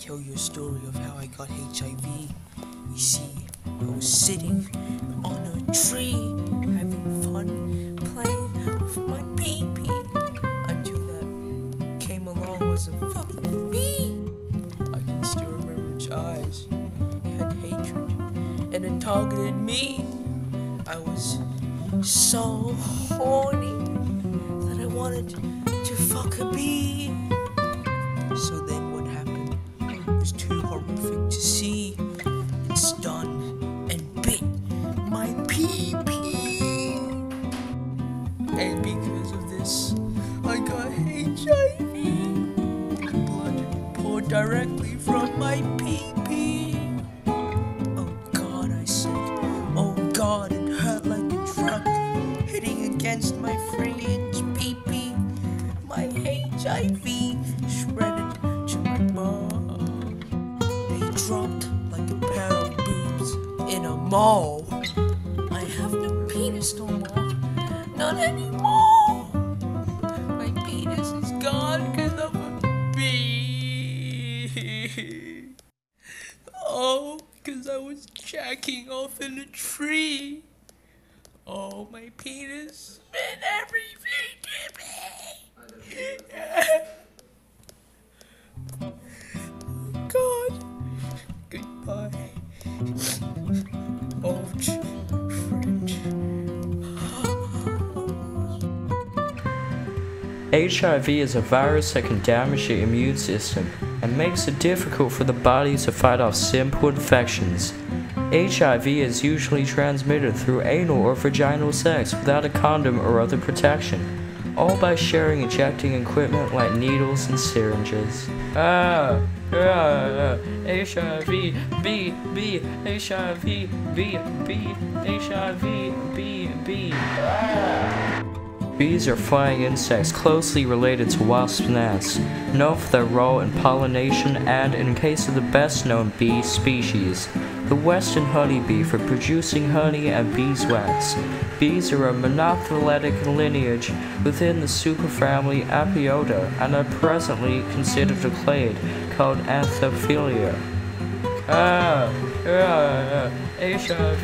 tell you a story of how I got HIV. You see, I was sitting on a tree, having fun, playing with my baby, until that came along was a fucking bee. I can still remember its eyes. It had hatred, and it targeted me. I was so horny that I wanted to fuck a bee. HIV. Blood poured directly from my pee pee. Oh God, I said. Oh God, it hurt like a truck hitting against my three-inch pee pee. My HIV shredded to my bone. They dropped like a pair of boobs in a mall. I have no penis no more. Not anymore. Jacking off in a tree. Oh, my penis meant everything to me. God, goodbye. Friend. HIV is a virus that can damage the immune system and makes it difficult for the body to fight off simple infections. HIV is usually transmitted through anal or vaginal sex without a condom or other protection, all by sharing injecting equipment like needles and syringes. Ah, ah, HIV, B, B, HIV, B, B, HIV, B, B. Ah. Bees are flying insects closely related to wasp gnats, known for their role in pollination and, in case of the best known bee species, the western honeybee for producing honey and beeswax. Bees are a monophyletic lineage within the superfamily Apoidea and are presently considered a clade called Anthophila. Ah, ah, HIV,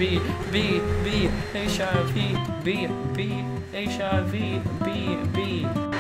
B, B, HIV, B, B, HIV, B, B.